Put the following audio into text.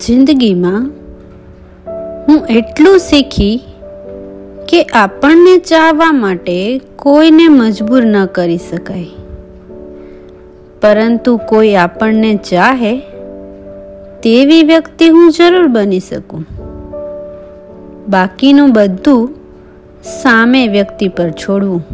જિંદગીમાં હું એટલું શીખી કે આપણને ચાહવા માટે કોઈને મજબૂર ન કરી શકાય. પરંતુ કોઈ આપણને ચાહે તેવી વ્યક્તિ હું જરૂર બની શકું. બાકીનું બધું સામે વ્યક્તિ પર છોડવું.